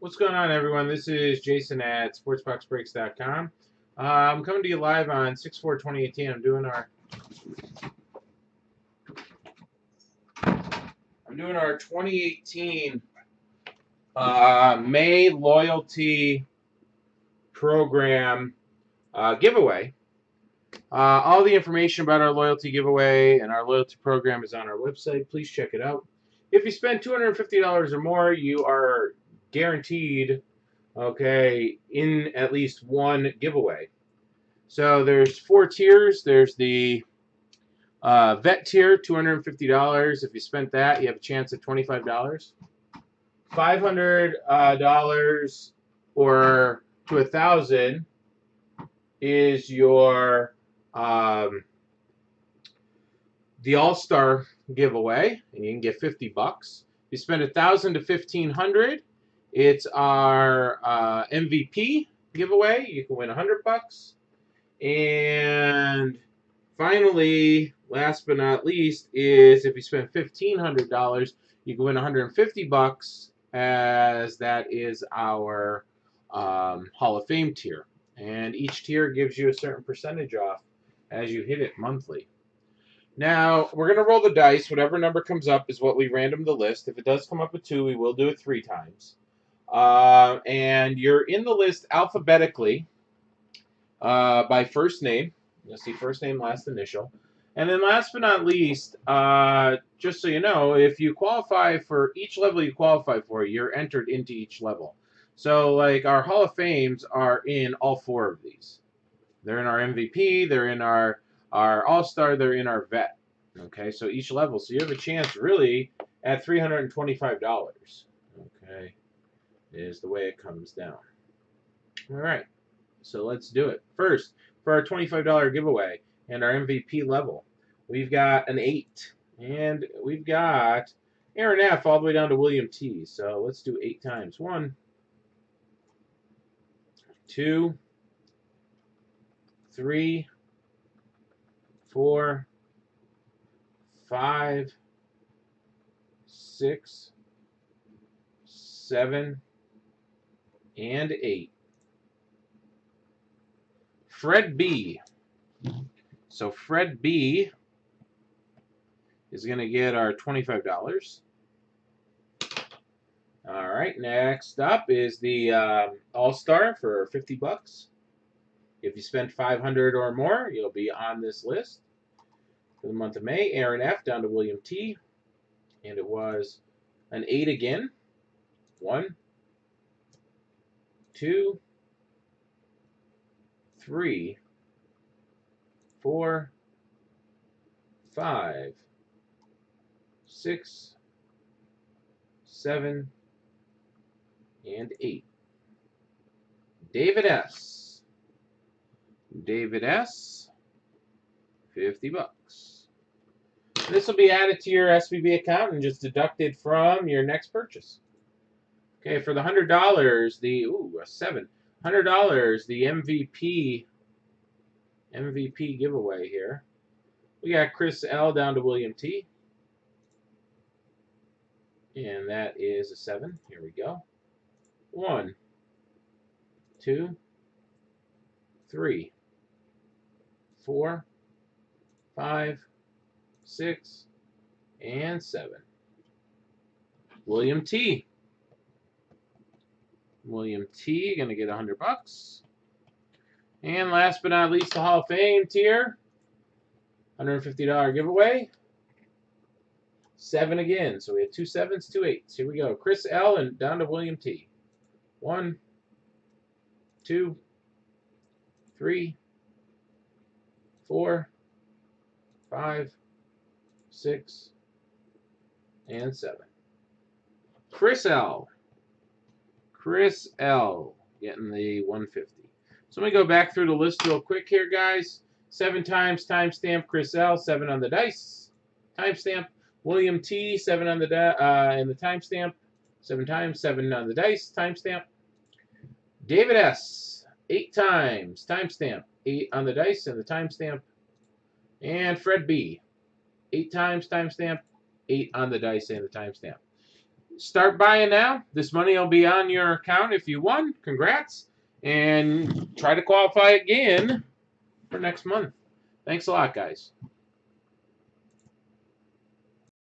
What's going on, everyone? This is Jason at SportsBoxBreaks.com. Uh, I'm coming to you live on 6-4-2018. I'm doing our I'm doing our 2018 uh, May loyalty program uh, giveaway. Uh, all the information about our loyalty giveaway and our loyalty program is on our website. Please check it out. If you spend $250 or more, you are guaranteed, okay, in at least one giveaway. So there's four tiers. There's the uh, vet tier, $250. If you spent that, you have a chance at $25. $500 uh, or to a thousand is your um, the All Star giveaway, and you can get 50 bucks. You spend a thousand to 1500 it's our uh, MVP giveaway. You can win 100 bucks. And finally, last but not least, is if you spend $1,500, you can win 150 bucks as that is our um, Hall of Fame tier. And each tier gives you a certain percentage off as you hit it monthly. Now, we're going to roll the dice. Whatever number comes up is what we random the list. If it does come up with two, we will do it three times. Uh, and you're in the list alphabetically uh, by first name. You'll see first name, last initial. And then last but not least, uh, just so you know, if you qualify for each level you qualify for, you're entered into each level. So, like, our Hall of Fames are in all four of these. They're in our MVP, they're in our, our All-Star, they're in our Vet. Okay, so each level. So you have a chance, really, at $325. Okay is the way it comes down. All right, so let's do it. First, for our $25 giveaway and our MVP level, we've got an 8. And we've got Aaron F. all the way down to William T. So let's do 8 times. 1, 2, 3, 4, 5, 6, 7, and 8. Fred B. So Fred B is going to get our $25. All right, next up is the um, All-Star for 50 bucks. If you spend 500 or more, you'll be on this list. For the month of May, Aaron F. down to William T. And it was an 8 again. 1, two, three, four, five, six, seven, and eight. David S. David S. 50 bucks. This will be added to your SBB account and just deducted from your next purchase. Okay, for the hundred dollars, the ooh a seven hundred dollars, the MVP MVP giveaway here. We got Chris L down to William T. And that is a seven. Here we go. One, two, three, four, five, six, and seven. William T. William T. Going to get 100 bucks. And last but not least, the Hall of Fame tier. $150 giveaway. Seven again. So we have two sevens, two eights. Here we go. Chris L. and down to William T. One, two, three, four, five, six, and seven. Chris L. Chris L. getting the 150. So let me go back through the list real quick here, guys. Seven times timestamp Chris L. Seven on the dice. Timestamp William T. Seven on the uh, and the timestamp. Seven times. Seven on the dice. Timestamp. David S. Eight times. Timestamp. Eight on the dice and the timestamp. And Fred B. Eight times. Timestamp. Eight on the dice and the timestamp. Start buying now. This money will be on your account if you won. Congrats. And try to qualify again for next month. Thanks a lot, guys.